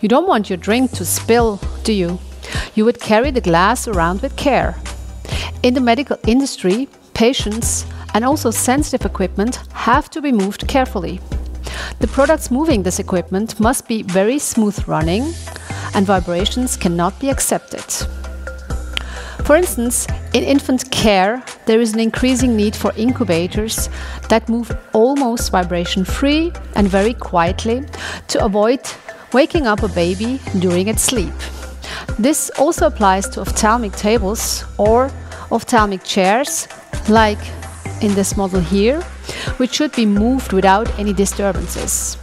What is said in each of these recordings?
You don't want your drink to spill, do you? You would carry the glass around with care. In the medical industry, patients and also sensitive equipment have to be moved carefully. The products moving this equipment must be very smooth running and vibrations cannot be accepted. For instance, in infant care, there is an increasing need for incubators that move almost vibration free and very quietly to avoid waking up a baby during its sleep. This also applies to ophthalmic tables or ophthalmic chairs, like in this model here, which should be moved without any disturbances.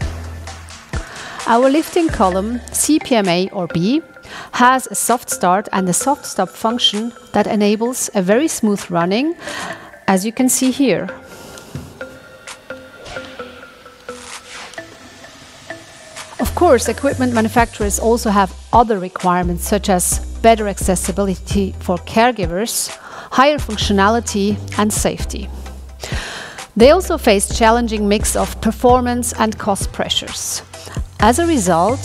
Our lifting column, CPMA or B, has a soft start and a soft stop function that enables a very smooth running, as you can see here. Course, equipment manufacturers also have other requirements such as better accessibility for caregivers, higher functionality and safety. They also face challenging mix of performance and cost pressures. As a result,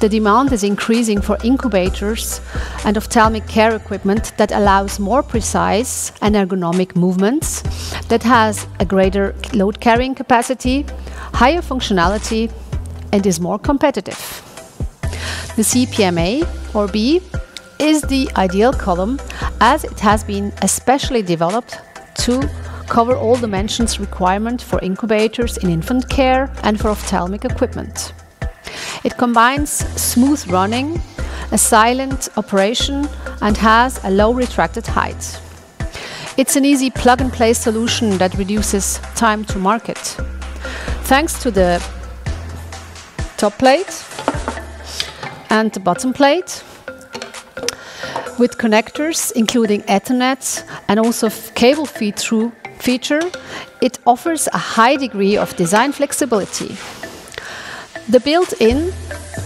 the demand is increasing for incubators and ophthalmic care equipment that allows more precise and ergonomic movements, that has a greater load carrying capacity, higher functionality, and is more competitive. The CPMA, or B, is the ideal column as it has been especially developed to cover all dimensions requirement for incubators in infant care and for ophthalmic equipment. It combines smooth running, a silent operation and has a low retracted height. It's an easy plug-and-play solution that reduces time to market. Thanks to the top plate and the bottom plate, with connectors including Ethernet and also cable feed-through feature, it offers a high degree of design flexibility. The built-in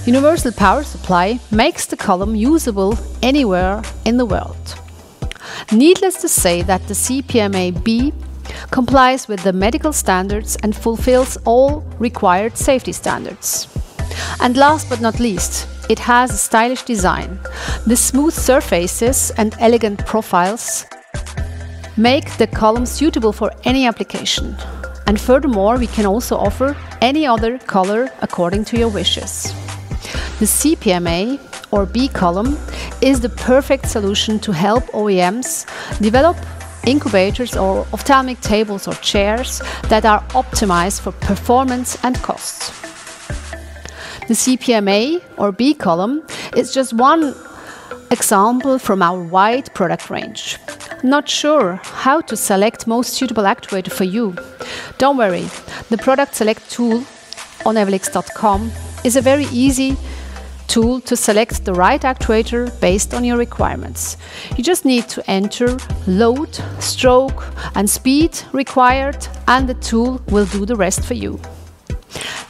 universal power supply makes the column usable anywhere in the world. Needless to say that the CPMA-B complies with the medical standards and fulfills all required safety standards. And last but not least, it has a stylish design. The smooth surfaces and elegant profiles make the column suitable for any application. And furthermore, we can also offer any other color according to your wishes. The CPMA or B column is the perfect solution to help OEMs develop incubators or ophthalmic tables or chairs that are optimized for performance and cost. The CPMA or B column is just one example from our wide product range. Not sure how to select most suitable actuator for you? Don't worry, the product select tool on Ewellix.com is a very easy tool to select the right actuator based on your requirements. You just need to enter load, stroke and speed required and the tool will do the rest for you.